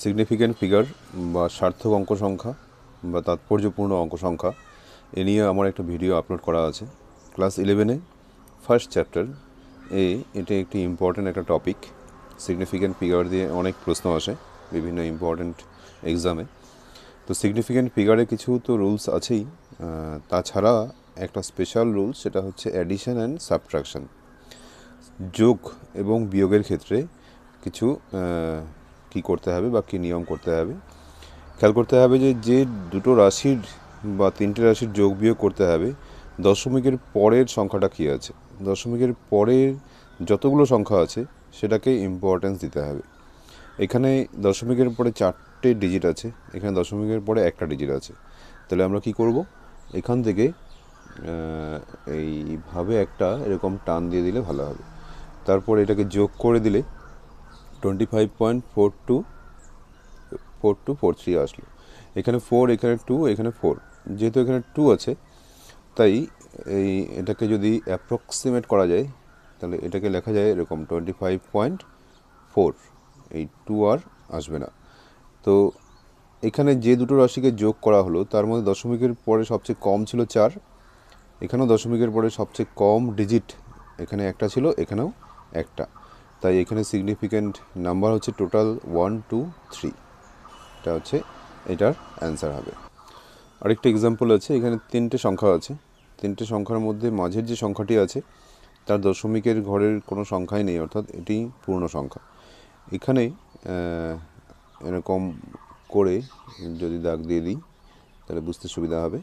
Significant figure বা সার্থক অঙ্ক সংখ্যা বা তাৎপর্যপূর্ণ অঙ্ক সংখ্যা, এ নিয়ে আমার একটা ভিডিও আপলোড করা আছে। ক্লাস ইলেভেনে ফার্স্ট চ্যাপ্টার এ এটা একটি ইম্পর্ট্যান্ট একটা টপিক সিগনিফিক্যান্ট ফিগার দিয়ে অনেক প্রশ্ন আসে বিভিন্ন ইম্পর্ট্যান্ট এক্সামে তো সিগনিফিক্যান্ট ফিগারে কিছু তো রুলস আছেই তাছাড়া একটা স্পেশাল রুলস সেটা হচ্ছে অ্যাডিশন অ্যান্ড সাবট্রাকশন যোগ এবং বিয়োগের ক্ষেত্রে কিছু কি করতে হবে বা কী নিয়ম করতে হবে। খেয়াল করতে হবে যে যে দুটো রাশির বা তিনটে রাশির যোগ বিয়োগ করতে হবে, দশমিকের পরের সংখ্যাটা কী আছে? দশমিকের পরের যতগুলো সংখ্যা আছে, সেটাকে ইম্পর্ট্যান্স দিতে হবে। এখানে দশমিকের পরে চারটে ডিজিট আছে, এখানে দশমিকের পরে একটা ডিজিট আছে। তাহলে আমরা কি করব? এখান থেকে এইভাবে একটা এরকম টান দিয়ে দিলে ভালো হবে। তারপর এটাকে যোগ করে দিলে twenty five point four two four two four three আসলো। এখানে ফোর এখানে টু এখানে ফোর যেহেতু এখানে টু আছে, তাই এই এটাকে যদি অ্যাপ্রক্সিমেট করা যায়, তাহলে এটাকে লেখা যায় এরকম টোয়েন্টি ফাইভ পয়েন্ট ফোর এই টু আর আসবে না। তো এখানে যে দুটো রাশিকে যোগ করা হলো, তার মধ্যে দশমিকের পরে সবচেয়ে কম ছিল চার, এখানেও দশমিকের পরে সবচেয়ে কম ডিজিট এখানে একটা ছিল, এখানেও একটা। তাই এখানে সিগনিফিক্যান্ট নাম্বার হচ্ছে টোটাল ওয়ান টু থ্রি এটা হচ্ছে এটার অ্যান্সার হবে। আরেকটা এক্সাম্পল আছে, এখানে তিনটে সংখ্যা আছে। তিনটে সংখ্যার মধ্যে মাঝের যে সংখ্যাটি আছে, তার দশমিকের ঘরের কোনো সংখ্যাই নেই, অর্থাৎ এটি পূর্ণ সংখ্যা। এখানে এরকম করে যদি দাগ দিয়ে দিই, তাহলে বুঝতে সুবিধা হবে।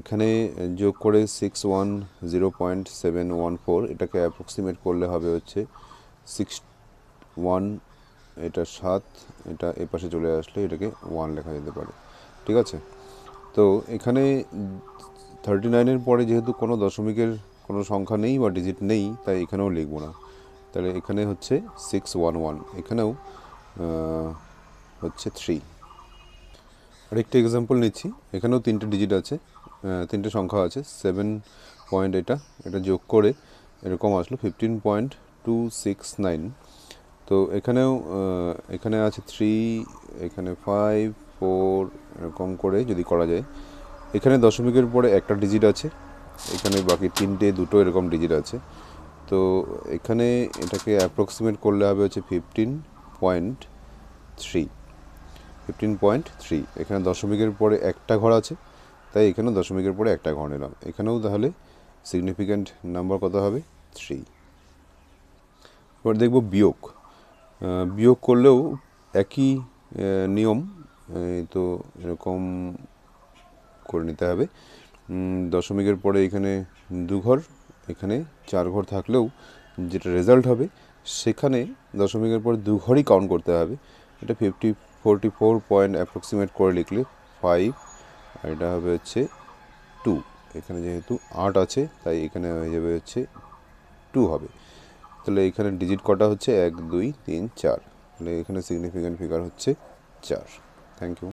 এখানে যোগ করে six one zero point seven one four এটাকে অ্যাপ্রক্সিমেট করলে হবে হচ্ছে সিক্স, ওয়ান, এটা সাত, এটা এ পাশে চলে আসলে এটাকে ওয়ান লেখা যেতে পারে। ঠিক আছে? তো এখানে থার্টি নাইনের পরে যেহেতু কোনো দশমিকের কোনো সংখ্যা নেই বা ডিজিট নেই, তাই এখানেও লিখব না। তাহলে এখানে হচ্ছে সিক্স, ওয়ান ওয়ান, এখানেও হচ্ছে থ্রি। আরেকটা এক্সাম্পল নিচ্ছি। এখানেও তিনটে ডিজিট আছে তিনটে সংখ্যা আছে, সেভেন পয়েন্ট এটা এটা যোগ করে এরকম আসলো fifteen point two six nine তো এখানেও এখানে আছে থ্রি এখানে ফাইভ ফোর এরকম করে যদি করা যায়। এখানে দশমিকের পরে একটা ডিজিট আছে, এখানে বাকি তিনটে, দুটো এরকম ডিজিট আছে। তো এখানে এটাকে অ্যাপ্রক্সিমেট করলে হবে হচ্ছে fifteen point three fifteen point three এখানে দশমিকের পরে একটা ঘর আছে, তাই এখানে দশমিকের পরে একটা ঘর নিলাম। এখানেও তাহলে সিগনিফিক্যান্ট নাম্বার কত হবে? থ্রি এবার দেখব বিয়োগ। বিয়োগ করলেও একই নিয়ম তো এরকম করে নিতে হবে। দশমিকের পরে এখানে দু ঘর এখানে চার ঘর থাকলেও যেটা রেজাল্ট হবে, সেখানে দশমিকের পরে দু ঘরই কাউন্ট করতে হবে। এটা fifty forty four point approximate করে লিখলে ফাইভ আর এটা হবে হচ্ছে টু এখানে যেহেতু আট আছে, তাই এখানে হয়ে যাবে হচ্ছে টু হবে। তাহলে এখানে ডিজিট কটা হচ্ছে? এক, দুই, তিন, চার। তাহলে এখানে সিগনিফিক্যান্ট ফিগার হচ্ছে চার। Thank you